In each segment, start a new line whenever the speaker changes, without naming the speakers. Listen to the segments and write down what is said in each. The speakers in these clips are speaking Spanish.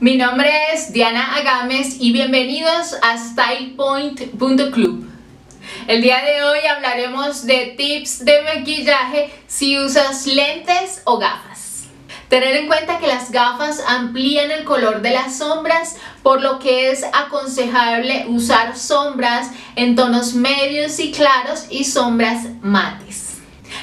Mi nombre es Diana Agames y bienvenidos a StylePoint.club. El día de hoy hablaremos de tips de maquillaje si usas lentes o gafas. Tener en cuenta que las gafas amplían el color de las sombras, por lo que es aconsejable usar sombras en tonos medios y claros y sombras mates.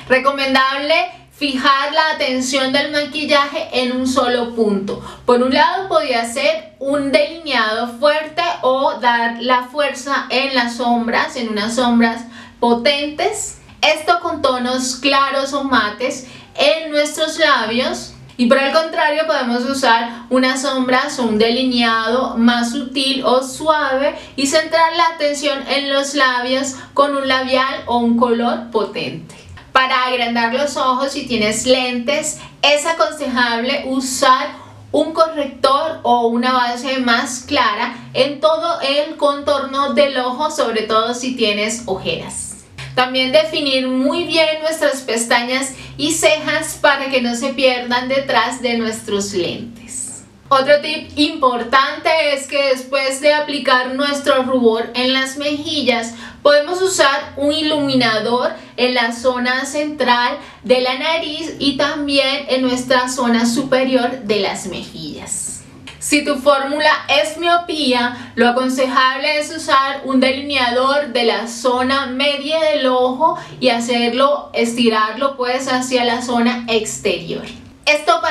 Recomendable fijar la atención del maquillaje en un solo punto. Por un lado podría ser un delineado fuerte o dar la fuerza en las sombras, en unas sombras potentes. Esto con tonos claros o mates en nuestros labios. Y por el contrario podemos usar unas sombras o un delineado más sutil o suave y centrar la atención en los labios con un labial o un color potente. Para agrandar los ojos si tienes lentes es aconsejable usar un corrector o una base más clara en todo el contorno del ojo, sobre todo si tienes ojeras. También definir muy bien nuestras pestañas y cejas para que no se pierdan detrás de nuestros lentes. Otro tip importante es que después de aplicar nuestro rubor en las mejillas, podemos usar un iluminador en la zona central de la nariz y también en nuestra zona superior de las mejillas. Si tu fórmula es miopía, lo aconsejable es usar un delineador de la zona media del ojo y hacerlo, estirarlo pues hacia la zona exterior.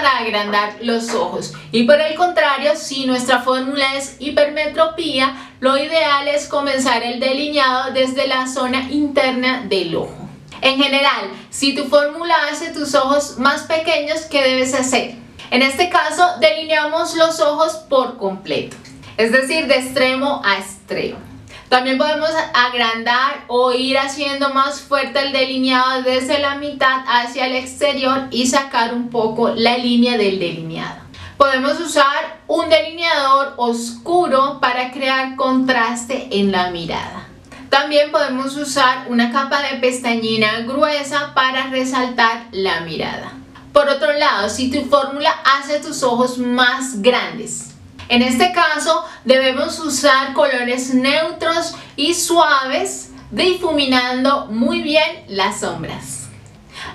Para agrandar los ojos. Y por el contrario, si nuestra fórmula es hipermetropía, lo ideal es comenzar el delineado desde la zona interna del ojo. En general, si tu fórmula hace tus ojos más pequeños, ¿qué debes hacer? En este caso, delineamos los ojos por completo, es decir, de extremo a extremo. También podemos agrandar o ir haciendo más fuerte el delineado desde la mitad hacia el exterior y sacar un poco la línea del delineado. Podemos usar un delineador oscuro para crear contraste en la mirada. También podemos usar una capa de pestañina gruesa para resaltar la mirada. Por otro lado, si tu fórmula hace tus ojos más grandes, en este caso debemos usar colores neutros y suaves difuminando muy bien las sombras.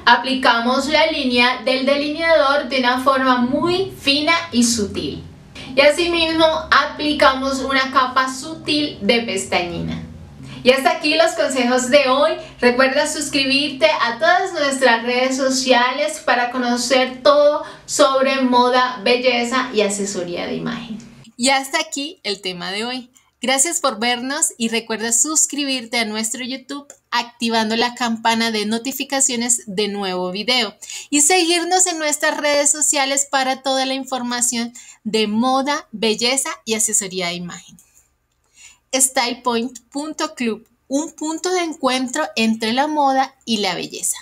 Aplicamos la línea del delineador de una forma muy fina y sutil. Y asimismo aplicamos una capa sutil de pestañina. Y hasta aquí los consejos de hoy. Recuerda suscribirte a todas nuestras redes sociales para conocer todo sobre moda, belleza y asesoría de imagen.
Y hasta aquí el tema de hoy. Gracias por vernos y recuerda suscribirte a nuestro YouTube activando la campana de notificaciones de nuevo video y seguirnos en nuestras redes sociales para toda la información de moda, belleza y asesoría de imagen. StylePoint.club, un punto de encuentro entre la moda y la belleza.